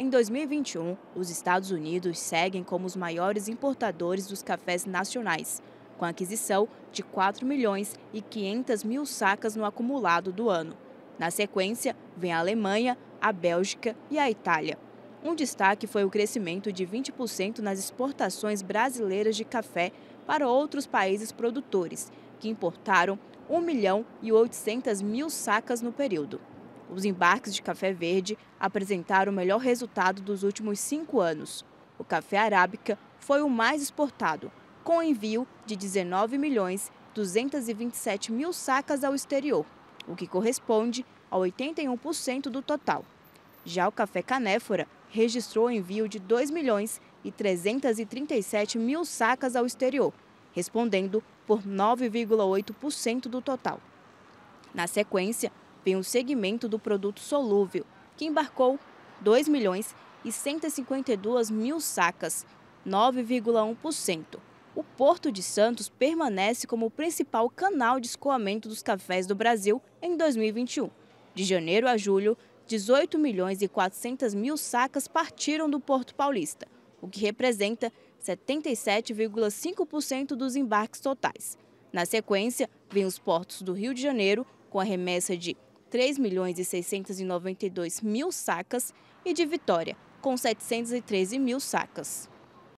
Em 2021, os Estados Unidos seguem como os maiores importadores dos cafés nacionais, com a aquisição de 4 milhões e 500 mil sacas no acumulado do ano. Na sequência, vem a Alemanha, a Bélgica e a Itália. Um destaque foi o crescimento de 20% nas exportações brasileiras de café para outros países produtores, que importaram 1 milhão e 800 mil sacas no período. Os embarques de café verde apresentaram o melhor resultado dos últimos cinco anos. O café arábica foi o mais exportado, com envio de 19 milhões 227 mil sacas ao exterior, o que corresponde a 81% do total. Já o café canéfora registrou envio de 2 milhões e 337 mil sacas ao exterior, respondendo por 9,8% do total. Na sequência, vem o segmento do produto solúvel, que embarcou 2 milhões e 152 mil sacas, 9,1%. O Porto de Santos permanece como o principal canal de escoamento dos cafés do Brasil em 2021. De janeiro a julho, 18 milhões e 400 mil sacas partiram do Porto Paulista, o que representa 77,5% dos embarques totais. Na sequência, vem os portos do Rio de Janeiro, com a remessa de 3 milhões e 692 mil sacas, e de Vitória, com 713 mil sacas.